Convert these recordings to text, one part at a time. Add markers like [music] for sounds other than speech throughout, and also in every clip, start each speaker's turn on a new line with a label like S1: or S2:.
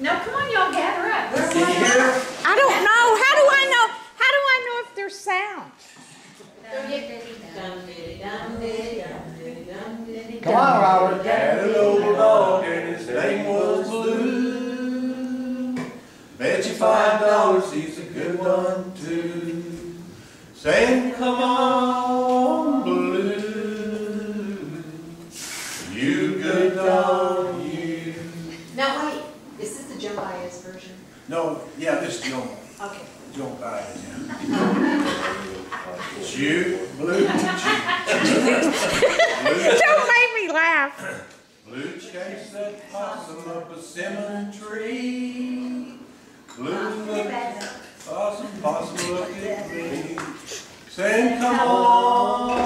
S1: No, come on, y'all gather up. We're
S2: Can you hear?
S3: I don't know. How do I know? How do I know if there's sound?
S2: Come on, Robert. Had an old dog and his name was Blue. Bet you five dollars he's a good one too. Saying, come on,
S4: Joe Baez version?
S2: No, yeah, this is Joe,
S4: Okay.
S2: Joe Biden, yeah. Shoot, Blue. Blue. [laughs]
S3: Don't make me laugh.
S2: Blue chased that possum up a cinnamon tree. Blue looked possum, possum looked at me, saying, "Come on,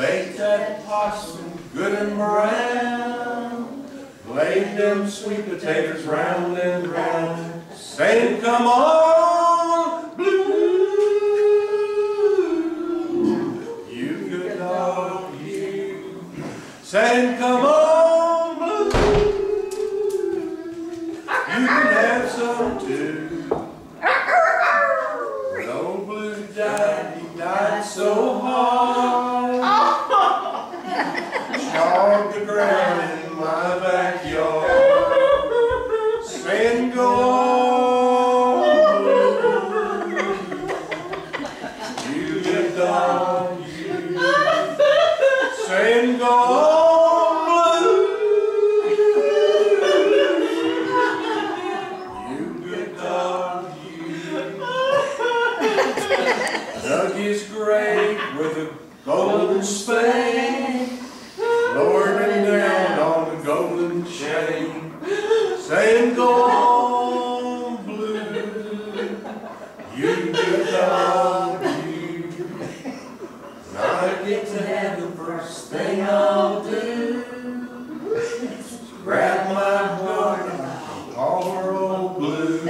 S2: Baked that possum good and brown, laid them sweet potatoes round and round, saying, "Come on, Blue." You good dog, you. Saying, come on, blue. You can have some too. golden span, me down on the golden chain, saying gold blue, you get all you. And I get to have the first thing I'll do. Grab my heart and call her old blue,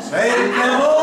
S2: saying come on.